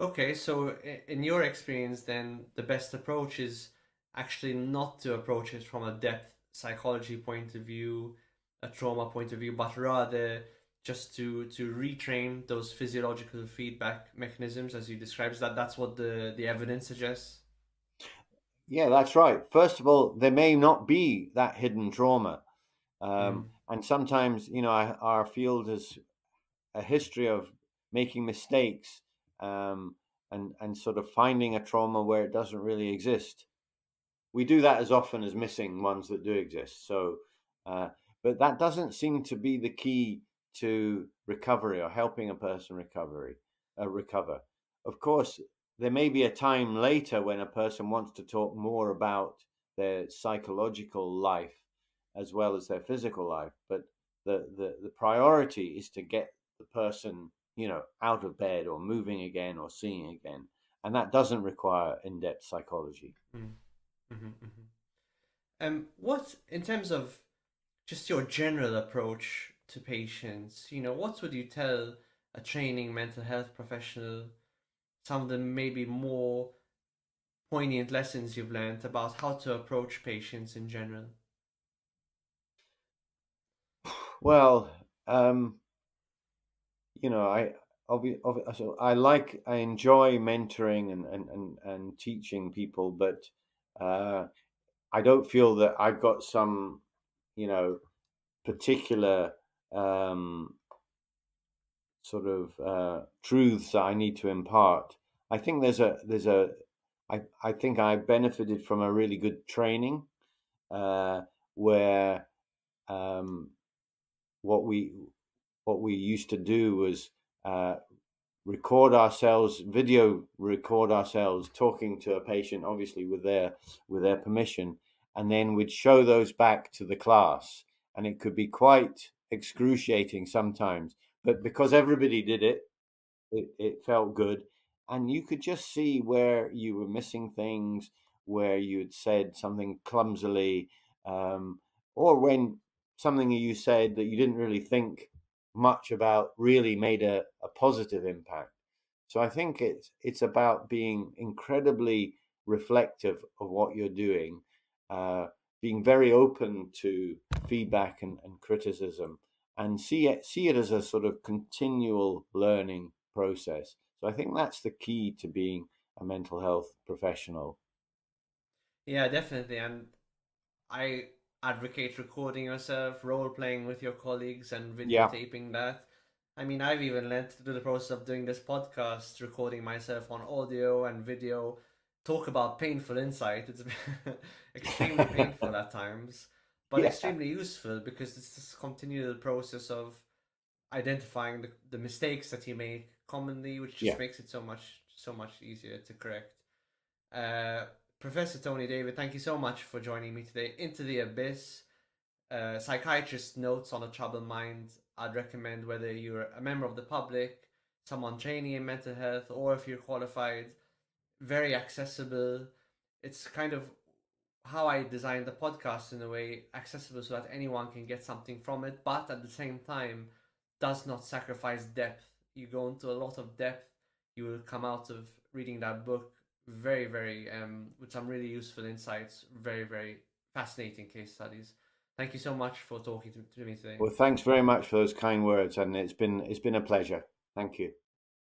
Okay, so in your experience, then the best approach is actually not to approach it from a depth psychology point of view, a trauma point of view, but rather just to to retrain those physiological feedback mechanisms as you described. That that's what the the evidence suggests. Yeah, that's right. First of all, there may not be that hidden trauma. Um, mm. And sometimes, you know, our, field has a history of making mistakes um, and, and sort of finding a trauma where it doesn't really exist. We do that as often as missing ones that do exist. So, uh, but that doesn't seem to be the key to recovery or helping a person recovery uh, recover. Of course, there may be a time later when a person wants to talk more about their psychological life as well as their physical life. But the, the, the priority is to get the person, you know, out of bed or moving again or seeing again. And that doesn't require in depth psychology. Mm-hmm. Mm-hmm. mm-hmm. Um, what, in terms of just your general approach to patients, you know, what would you tell a training mental health professional? Some of the maybe more poignant lessons you've learned about how to approach patients in general. Well, um, you know, I obviously I like I enjoy mentoring and and and, and teaching people, but uh, I don't feel that I've got some you know, particular um, sort of uh, truths that I need to impart. I think there's a there's a I, I think I benefited from a really good training uh, where um, what we what we used to do was uh, record ourselves, video record ourselves talking to a patient, obviously with their with their permission, and then we'd show those back to the class, and it could be quite excruciating sometimes. But because everybody did it, it, it felt good, and you could just see where you were missing things, where you had said something clumsily, um, or when something you said that you didn't really think much about really made a, a positive impact. So I think it's it's about being incredibly reflective of what you're doing, uh, being very open to feedback and, and criticism, and see it see it as a sort of continual learning process. So I think that's the key to being a mental health professional. Yeah, definitely, and I advocate recording yourself, role playing with your colleagues, and videotaping yeah. that. I mean, I've even learned through the process of doing this podcast, recording myself on audio and video, talk about painful insight. It's extremely painful at times, but yeah. extremely useful because it's this continual process of identifying the, the mistakes that you make commonly, which just yeah. makes it so much so much easier to correct. Uh, Professor Tony David, thank you so much for joining me today. Into the Abyss, uh, psychiatrist notes on a troubled mind. I'd recommend whether you're a member of the public, someone training in mental health, or if you're qualified. Very accessible. It's kind of how I designed the podcast in a way accessible so that anyone can get something from it, but at the same time does not sacrifice depth. You go into a lot of depth. You will come out of reading that book very, very, um, with some really useful insights, very, very fascinating case studies. Thank you so much for talking to, to me today. Well, thanks very much for those kind words, and it's been it's been a pleasure. Thank you.